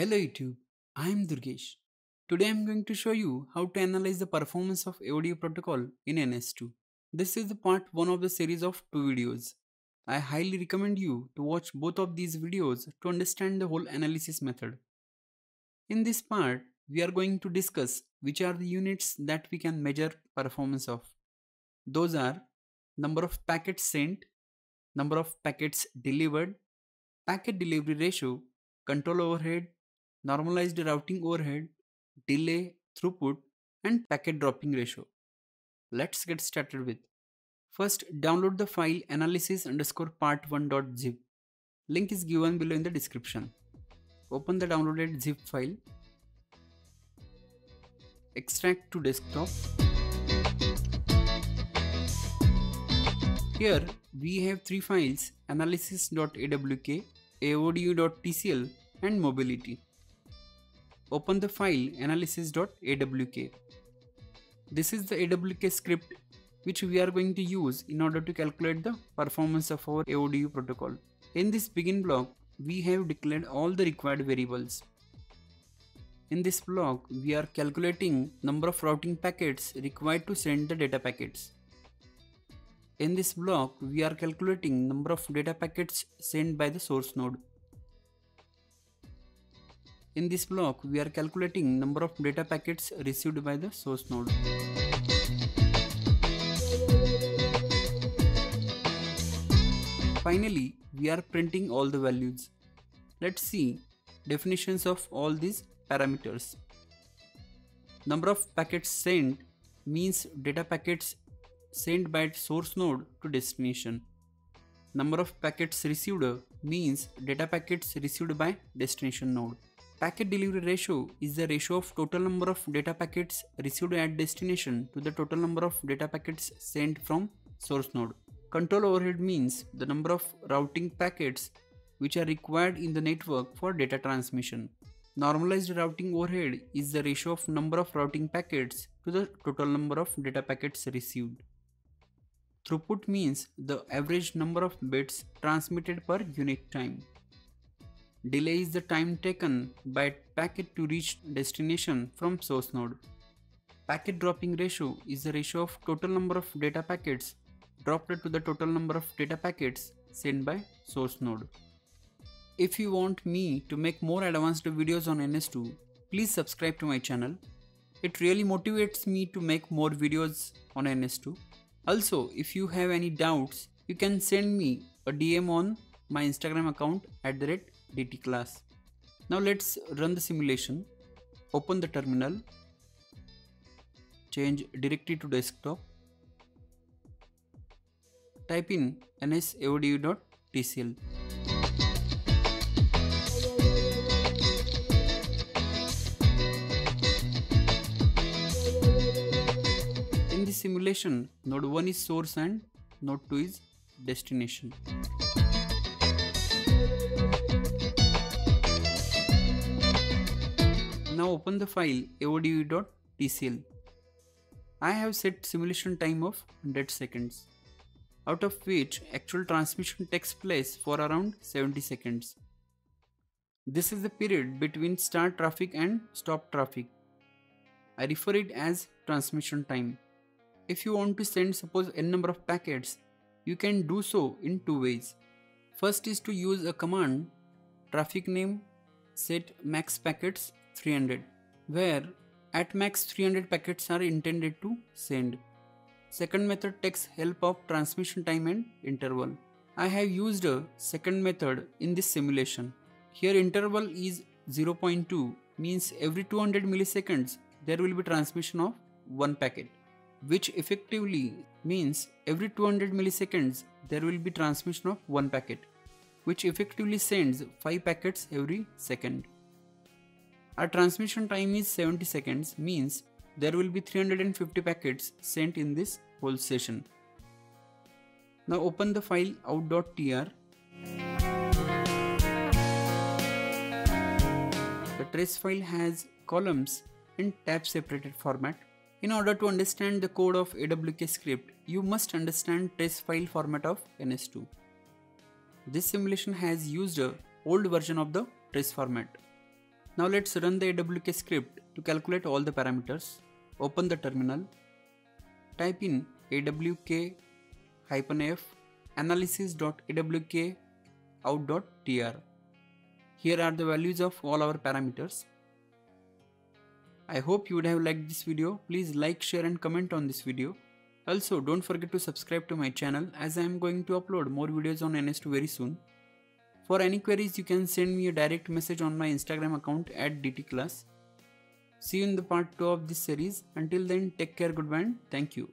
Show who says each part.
Speaker 1: Hello YouTube, I am Durgesh. Today I am going to show you how to analyze the performance of AODV protocol in NS2. This is the part 1 of the series of 2 videos. I highly recommend you to watch both of these videos to understand the whole analysis method. In this part, we are going to discuss which are the units that we can measure performance of. Those are number of packets sent, number of packets delivered, packet delivery ratio, control overhead, normalized routing overhead, delay, throughput, and packet dropping ratio. Let's get started with. First, download the file analysis underscore part1.zip. Link is given below in the description. Open the downloaded zip file. Extract to desktop. Here we have three files analysis.awk, aodv.tcl and mobility. Open the file analysis.awk. This is the AWK script which we are going to use in order to calculate the performance of our AODV protocol. In this begin block, we have declared all the required variables. In this block, we are calculating number of routing packets required to send the data packets. In this block, we are calculating number of data packets sent by the source node. In this block, we are calculating number of data packets received by the source node. Finally, we are printing all the values. Let's see definitions of all these parameters. Number of packets sent means data packets sent by source node to destination. Number of packets received means data packets received by destination node. Packet delivery ratio is the ratio of total number of data packets received at destination to the total number of data packets sent from source node. Control overhead means the number of routing packets which are required in the network for data transmission. Normalized routing overhead is the ratio of number of routing packets to the total number of data packets received. Throughput means the average number of bits transmitted per unit time. Delay is the time taken by packet to reach destination from source node. Packet dropping ratio is the ratio of total number of data packets dropped to the total number of data packets sent by source node. If you want me to make more advanced videos on NS2, please subscribe to my channel. It really motivates me to make more videos on NS2. Also, if you have any doubts, you can send me a DM on my Instagram account at the rate dt class. Now let's run the simulation. Open the terminal. Change directory to desktop. Type in nsaodv.tcl. In this simulation, node 1 is source and node 2 is destination. Now open the file aodv.tcl. I have set simulation time of 100 seconds, out of which actual transmission takes place for around 70 seconds. This is the period between start traffic and stop traffic. I refer it as transmission time. If you want to send suppose n number of packets, you can do so in two ways. First is to use a command traffic name set max packets 300 where at max 300 packets are intended to send. Second method takes help of transmission time and interval. I have used a second method in this simulation. Here interval is 0.2 means every 200 milliseconds there will be transmission of one packet which effectively means every 200 milliseconds there will be transmission of one packet which effectively sends 5 packets every second. Our transmission time is 70 seconds means there will be 350 packets sent in this whole session. Now open the file out.tr. The trace file has columns in tab separated format. In order to understand the code of AWK script, you must understand trace file format of NS2. This simulation has used a old version of the trace format. Now let's run the AWK script to calculate all the parameters. Open the terminal. Type in awk-f analysis.awk out.tr. Here are the values of all our parameters. I hope you would have liked this video. Please like, share and comment on this video. Also don't forget to subscribe to my channel as I am going to upload more videos on NS2 very soon. For any queries you can send me a direct message on my Instagram account at dtclass. See you in the part 2 of this series. Until then take care goodbye and thank you.